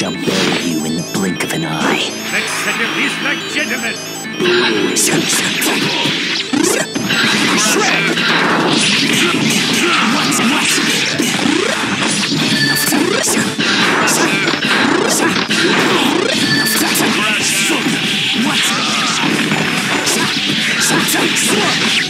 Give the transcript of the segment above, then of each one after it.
shall bury you in the blink of an eye. Let's settle this legitimate. Shred! This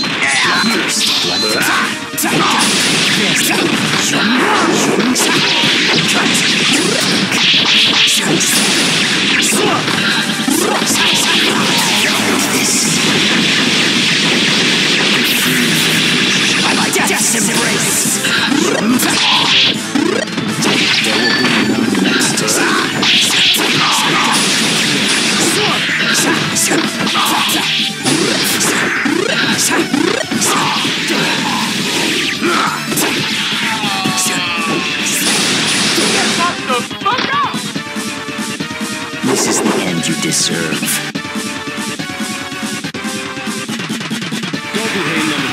the end you deserve. Don't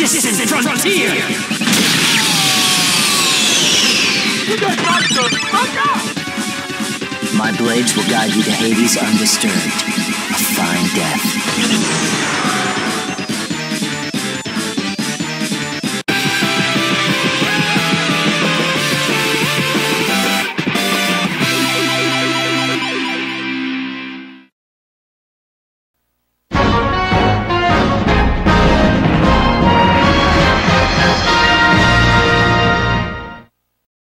Distant frontier! My blades will guide you to Hades undisturbed. A fine death.